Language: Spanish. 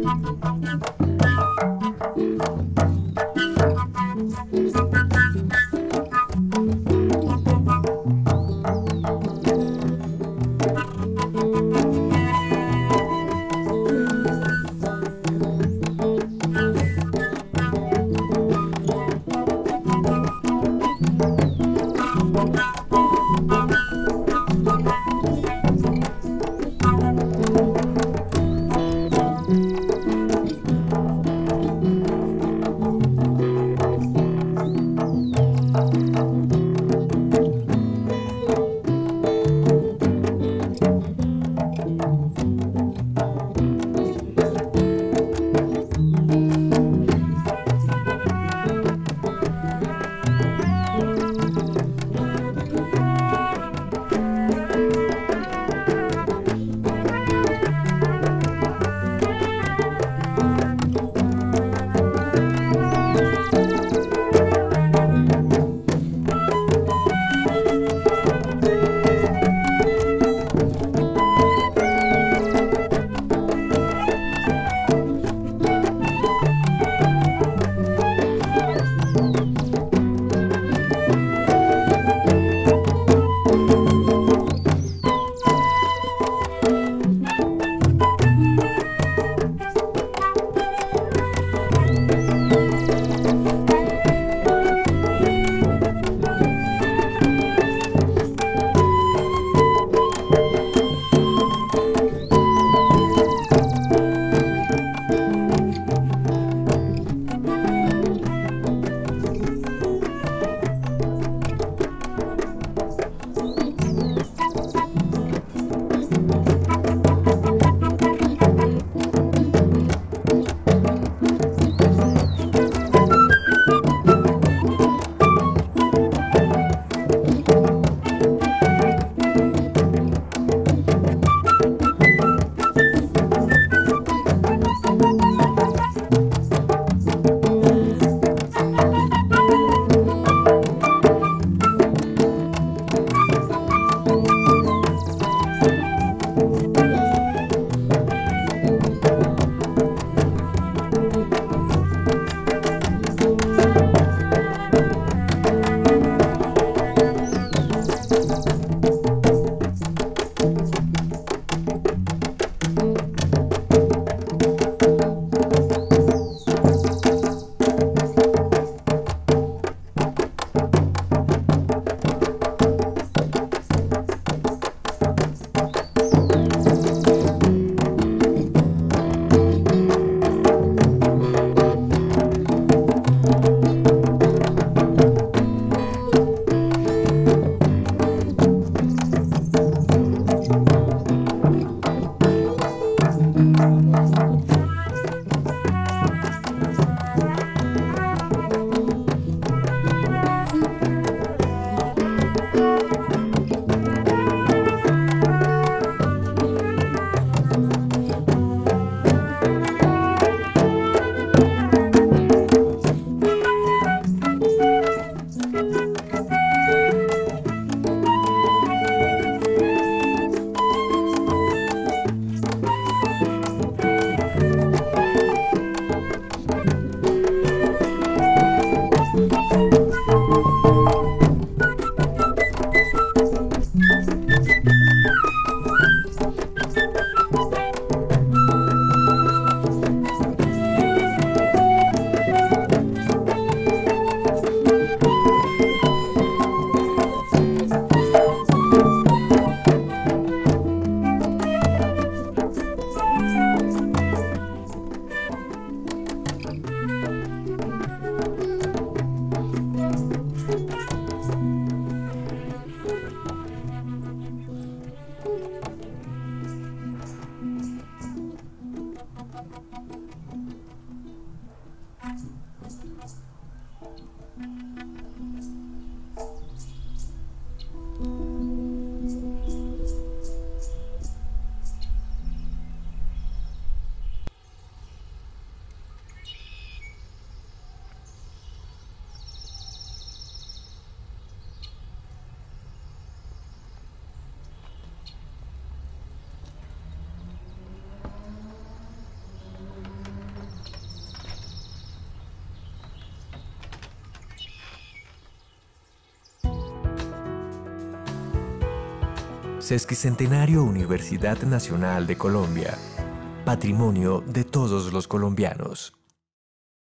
Thank you. Sesquicentenario Universidad Nacional de Colombia. Patrimonio de todos los colombianos.